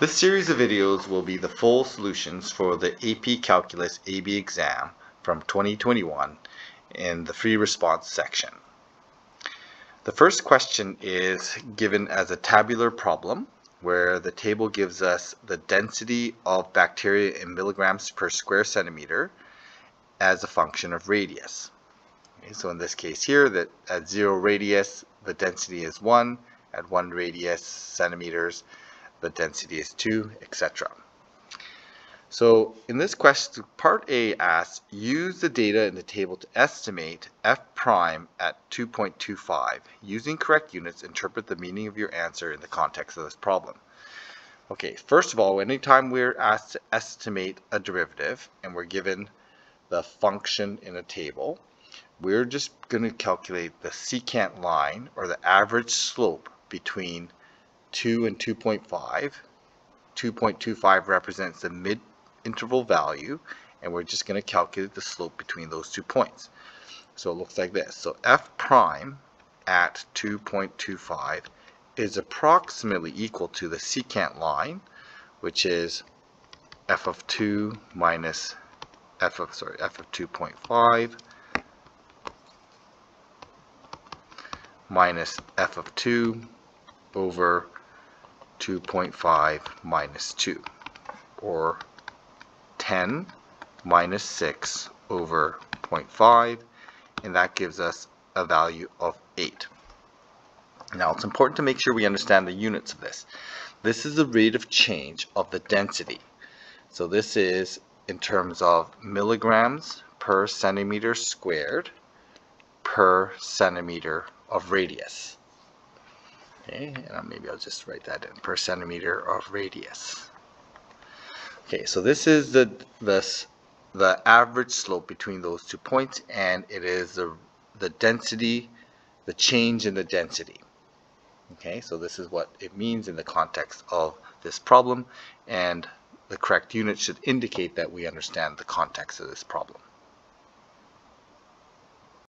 This series of videos will be the full solutions for the AP Calculus AB exam from 2021 in the free response section. The first question is given as a tabular problem where the table gives us the density of bacteria in milligrams per square centimeter as a function of radius. Okay, so in this case here, that at zero radius, the density is 1, at 1 radius centimeters, the density is 2, etc. So in this question, part A asks, use the data in the table to estimate f prime at 2.25. Using correct units, interpret the meaning of your answer in the context of this problem. Okay, first of all, anytime we're asked to estimate a derivative and we're given the function in a table, we're just going to calculate the secant line or the average slope between 2 and 2.5. 2.25 represents the mid-interval value, and we're just going to calculate the slope between those two points. So it looks like this. So f prime at 2.25 is approximately equal to the secant line, which is f of 2 minus f of sorry f of 2.5 minus f of 2 over 2.5 minus 2 or 10 minus 6 over 0.5 and that gives us a value of 8. Now it's important to make sure we understand the units of this. This is the rate of change of the density. So this is in terms of milligrams per centimeter squared per centimeter of radius. Okay, and maybe I'll just write that in per centimeter of radius. Okay, so this is the this the average slope between those two points, and it is the the density, the change in the density. Okay, so this is what it means in the context of this problem, and the correct unit should indicate that we understand the context of this problem.